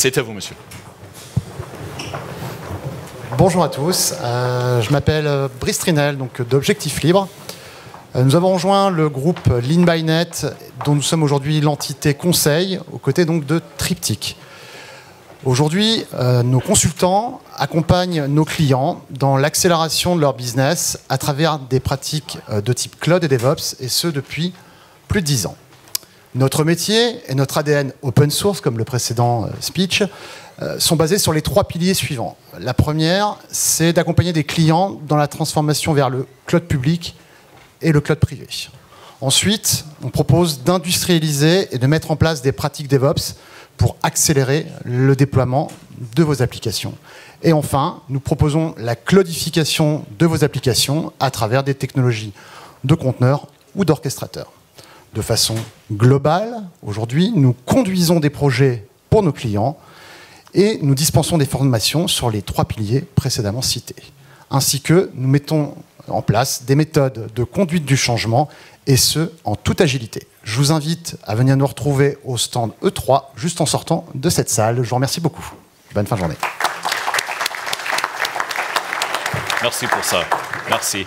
C'est à vous, monsieur. Bonjour à tous, euh, je m'appelle euh, Brice Trinel, donc d'Objectif Libre. Euh, nous avons rejoint le groupe Lean by Net, dont nous sommes aujourd'hui l'entité conseil, aux côtés donc de Triptyque. Aujourd'hui, nos consultants accompagnent nos clients dans l'accélération de leur business à travers des pratiques de type cloud et DevOps, et ce depuis plus de 10 ans. Notre métier et notre ADN open source, comme le précédent speech, euh, sont basés sur les trois piliers suivants. La première, c'est d'accompagner des clients dans la transformation vers le cloud public et le cloud privé. Ensuite, on propose d'industrialiser et de mettre en place des pratiques DevOps pour accélérer le déploiement de vos applications. Et enfin, nous proposons la cloudification de vos applications à travers des technologies de conteneurs ou d'orchestrateurs. De façon globale, aujourd'hui, nous conduisons des projets pour nos clients et nous dispensons des formations sur les trois piliers précédemment cités. Ainsi que nous mettons en place des méthodes de conduite du changement, et ce, en toute agilité. Je vous invite à venir nous retrouver au stand E3, juste en sortant de cette salle. Je vous remercie beaucoup. Bonne fin de journée. Merci pour ça. Merci.